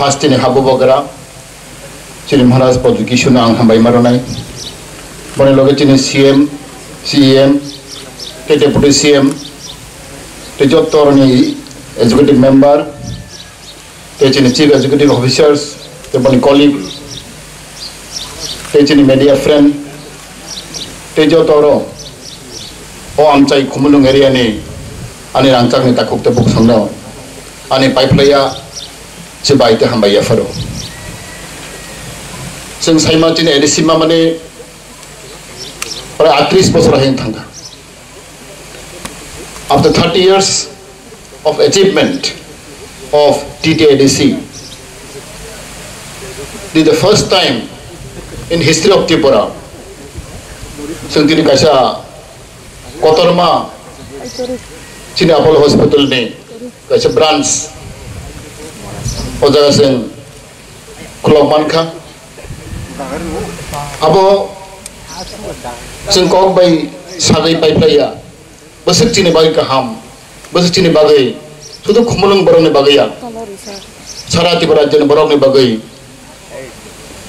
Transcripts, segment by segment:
hastini habu bogara chini maharaj education ang hambai maronai bone loge chini cm cem te deputy cm te jottor ni executive member te chini chief executive officers te bone colleague te chini media friend te jotoro o amchai khumulung area ni ane rangchak ni takuk te buk samno ane paiplaya che bai te hamba ya faro sing saima tin ene sima mane প্রায় আটত্রিশ বছর হেন থাকা after 30 years of achievement of TTADC, this is the first time in history of Tripura. Santini Kasha, Kotarma, चीनी हल hospital ने कैसे branch जगह से खुलमान खा अब जों सारे बै बस चीनी बोसोर चिनी बागै गाहाम बोसोर चिनी बागै शुद्ध खुमलंग बरौने बागैया राज्य बरौने बागै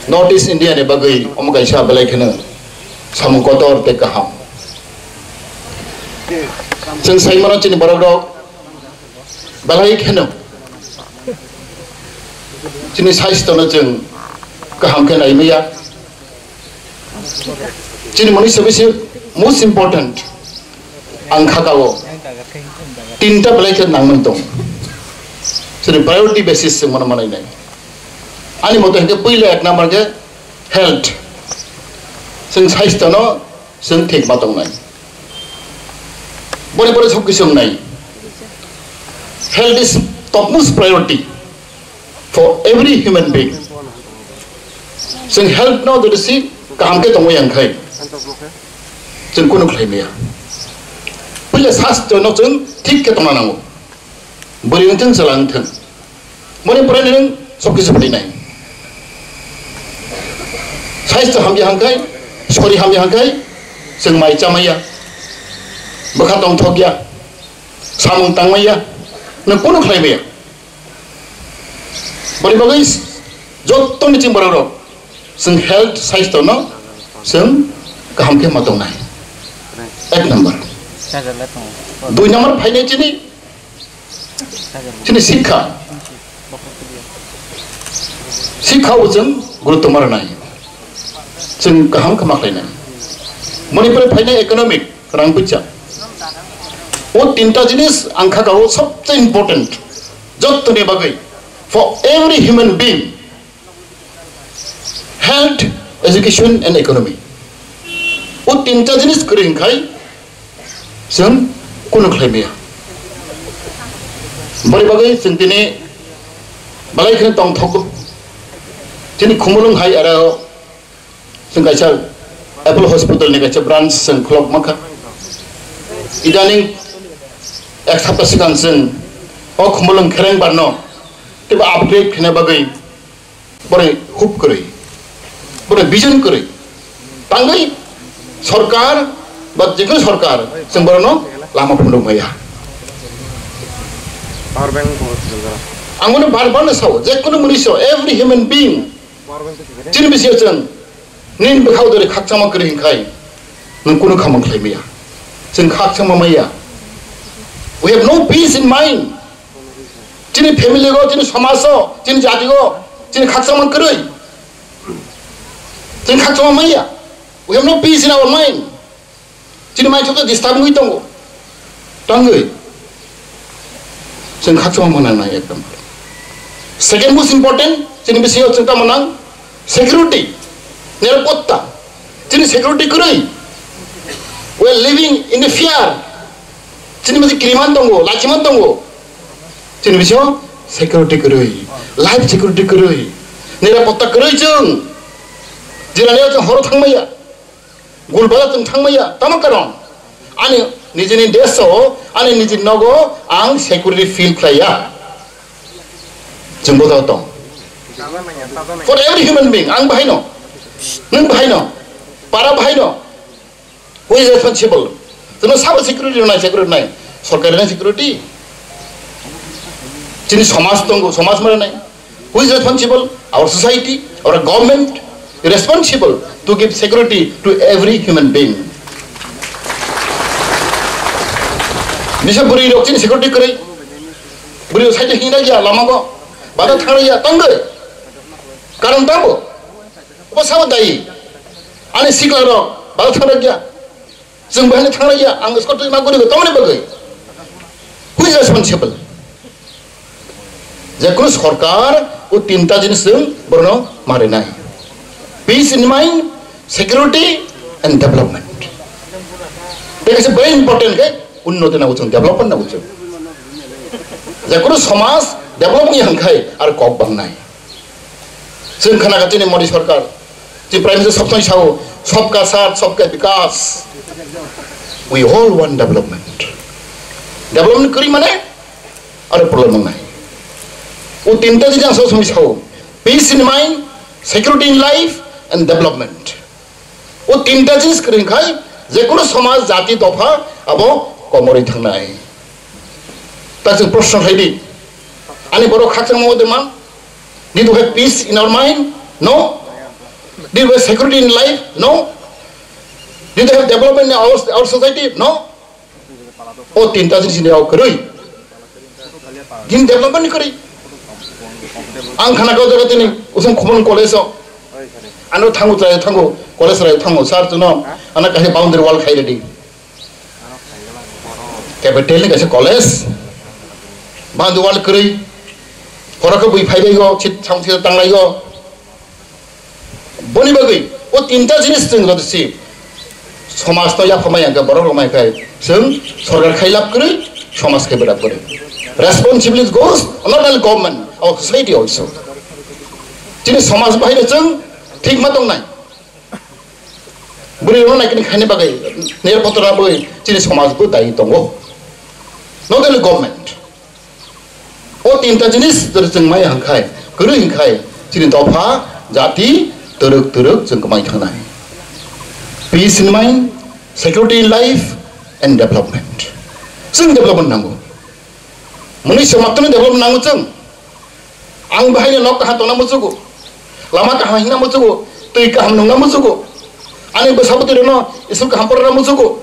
नॉर्थ इंडिया ने बागै अमुक ऐसा बेलायखोनो सामु ते गाहाम जों सायमना चिनि बरग दग बालाय खेनो चिनि साइस्तनो जों गाहाम खेनाय मैया चिनि मनि सबसे मोस्ट इम्पोर्टेंट आं खागाव তিনটা ব্লেকেট নাংমন দं जेरै प्रायोरिटी बेसिस जों मन मानायनाय आंनि मथे हिन्दे पहिला एक नाम्बार जे हेल्थ जों साइस्थनो जों थेगबा दंनाय boleh boleh sab kichu nai health is topmost priority for every human being जों हेल्प न जदि कामके दङ यांखै जों कुनु खायनाया पहिले सास्त्र न जों थिकके दङ नांगौ बोरैथों जालांथों माने फरायनो नों सबकिसु फैनाय साइस्त्र हामि हांखाय सरि हामि हांखाय जों माइचामाया माइ जामाया बोखा दं थगिया सामुं तांमाया नों कुनु खालामैया बोरै बागै जत्तनि जों बराव जों हेल्थ साइस्थ' न जों गाहाम खेमा दंनाय एक नम्बर दुई नम्बर फाइनाय दिनै दिनै शिक्षा शिक्षाव जों गुरुत्व मारनाय जों गाहाम खामाख्लायनाय मणिपुर फाइनाय इकनमिक रां फैसा ও তিনটা জিনিস আংখা গাও সবচেয়ে ইম্পর্টেন্ট যত্তনে বাগৈ for every human being health, education, and economy. ও তিনটা জিনিস করে খাই जों কোনো খাইমেয়া बरै बागै जों दिनै बालायखौनो दं थगो दिनै खुमलुं हाय आरो जों गायसा एपल हस्पिटालनि गायसा ब्रान्च जों क्लब माखा इदानीं एक सप्ताह सिगां जों अ खमल ओंखारें बारन तेबो आपग्रेड खेने बागै बरै हुप करै बरै बिजन करै बांगै सरकार बा जिखुनु सरकार जों बरन लामाफोर दंबाया आं माने बार बारनो साव जेखुनु मनुष्य एभरि हिउमेन बिं जिनि बिसोर जों निन बोखाव दरै खाकसामा करै हिंखाय नों कुनु खामानि खालामैया जों खाकसामा माया We have no peace in mind. 지니 패밀리고 지니 소마서 지니 자지고 지니 각성만 끌어 지니 각성만 뭐야 We have no peace in our mind. 지니 많이 저도 디스타브 있던 거 딴거 지니 각성만 뭐나 했단 말이야 Second most important 지니 미세 어쩐다 뭐나 security 내가 꽂다 지니 security 끌어 We are living in the fear 주님께서 길만던 거, 라지만던 거. 주님께서 security 그러이, life security 그러이, 내가 벗다 그러이 정. 지난해 좀 허로 탕마야, 굴 받아 좀 탕마야, 따먹가롱. 아니, 니진이 됐어. 아니, 니진 너고, 앙 security feel 클라이야. 전부 다 어떤. For every human being, 앙 바이노, 능 바이노, 바라 바이노, who is responsible? তেমন ସାବ security নাই security নাই ସରକାରୀ নাই security তিনি সমাজ সমাজ মানে নাই who is responsible our society our government responsible to give security to every human being বিশেষ বুড়ি রোগ চিনি সিকিউরিটি করে বুড়ি সাইডে হিঁড়ে গিয়া লামাবো বাধা থাড়া গিয়া তঙ্গ কারণ তাবো উপসাব দায়ী আনি শিখলার বাধা থাড়া গিয়া जों बेहायनो थांनाय गैया आं स्कट मा गरिबो तमने बागै हु इज रेसपन्सिबल যেকোনো সরকার ও তিনটা জিনিস বর্ণ মারে নাই peace in mind security and development ঠিক আছে ভেরি ইম্পর্টেন্ট কে উন্নতি না বুঝুন ডেভেলপমেন্ট না বুঝুন যেকোনো সমাজ ডেভেলপমেন্ট হাঙ্কাই আর কক বাংনাই जों खोनागासिनो मदि सरकार जे प्राइम मिनिस्टार सप्ताह साव सबका साथ सबका विकास we all want development. Development করি মানে আর প্রবলেম নাই ও তিনটা জিনিস সবসময় হোক peace in mind security in life and development ও তিনটা জিনিস করি খাই যে কোনো সমাজ জাতি দফা আবো কমরি থানাই তাছে প্রশ্ন হইলি আনি বড় খাচের মধ্যে মা did you have peace in our mind no did you have security in life no Do they have development in our, our society? No. ও তিনটা জিনিস নেওয়া করুই দিন ডেভেলপমেন্ট করি। আং খানাকাও জগতে নি উসম খুবন কলেজ আনো থাঙ্গু চাই থাঙ্গু কলেজ রাই থাঙ্গু। স্যার তুন আনা কাছে বাউন্ডারি ওয়াল খাই রেডি ক্যাপিটাল কাছে কলেজ বাউন্ড ওয়াল করি। ফরক বই ফাইবাই গো ছিট থাঙ্গু ছিট তাংলাই গো। বনি বাগি ও তিনটা জিনিস তুমি যদি तो या फमायांगा बर रमायखाय जों सरकार खाइलाब करै समाज खाइबराब करै responsibility goes not only government our society also दिनै समाज बाहायनो जों थिग मा दं नाय बोरै नायगिरनो खायनो बागै निरपत्रनाबो दिनै समाजबो दायि दङ not only government ও তিনটা জিনিস जों माइ हांखाय गोरो हिंखाय दिनै दफा जाति तोरक तोरक जों माइ थांनाय peace in mind, security in life, and development. Sing development nangu. Manusia matun development nangu ceng. Ang bahaya nok tahan tona musuku. Lama tahan hina musuku. Tui kaham nunga musuku. Ani bersabut itu no, isu kaham pernah musuku.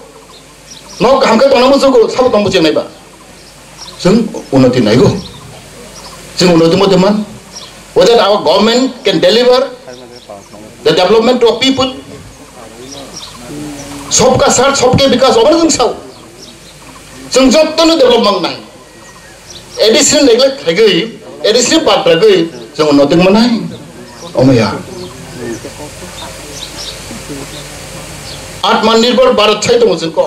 Nok kaham ke tona musuku. Sabut nong musuku naiba. Sing unati naigo. Sing unati mo teman. Whether our government can deliver the development to people सबका साथ सबके विकास अबनो जों साव जों जत्तनो development नाय एडिशनेल neglect थाइगै एडिशनेल बाथ्रागै जों उन्नति मोनाय अमया आत्मनिर्भर भारत छाइ दङ जोंखौ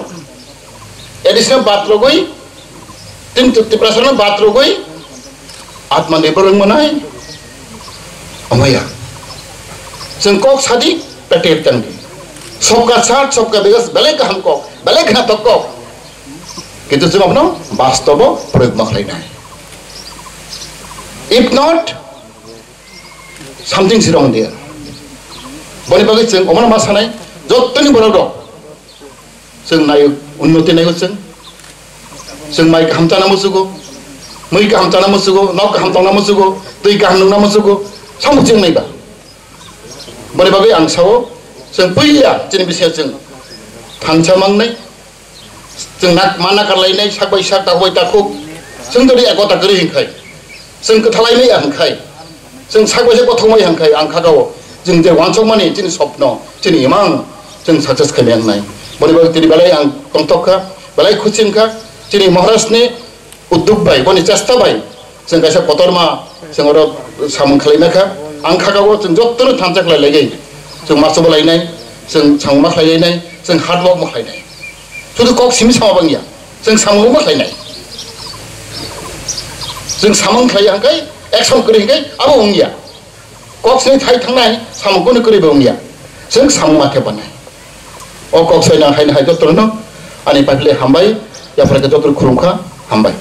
एडिशनेल बाथ्रागै तिन फिफ्टी पार्सेन्ट बाथ्रागै आत्मनिर्भर मोनाय अमया जों कक सादि पेटेर तंगी सबका साथ सबका विकास बेलेग हालको बेलेग घातक কিন্তু যে আপনার বাস্তব প্রয়োগ নখাই নাই। ইফ নট সামথিং সিরং দিয়ে বলে বাকি চেন অমন মা সানাই যতনি বড় দক চেন নাই, উন্নতি নাই চেন চেন মাই ঘামতানা মুসুগো মই ঘামতানা মুসুগো নক ঘামতানা মুসুগো তুই ঘাম নুনা মুসুগো সামু চেন নাইবা বলে বাকি আংসাও जों फैया जोंनि बिसायाव जों थांसा मांनाय जों ना मा नागारलायनाय सागबाय साग दावबाय दाखौ जों दिनै एगता गोरै हिंखाय जों खोथालायनाय हांखाय जों सागबायसे गथमाय हांखाय आं खागाव जों जे वानसक माने जोंनि स्वप्न जोंनि इमां जों साक्सेस खालामनाय बनि बागै दिनै बेलाय आं कन्टकखा बेलाय खुसिंखा जोंनि महाराष्ट्रनि उद्योग बाय बनि चेष्टा बाय जों गासै पतरमा जों आरो सामोन खालामनायखा आं खागाव जों जत्तनो थामसा खालायलायगै जों मास्टार बोलायनाय जों साम'मा खालायनाय? जों हार्ड वर्क माखायनाय শুধু কক সিমি সামা বাংয়া जों साम'बो खालायनाय? जों साम' खायो हांखाय एक साम' गोरैखाय आबो अंगिया कक्सनि थाय थांनाय साम'खौनो करैबो अंगिया जों सामा माखे बानाय? अ कक्स हायना हायना हाय जत्र आंनि पाइपलाय हामबाय। याफ्राखौ जत्र खुरुमखा हामबाय।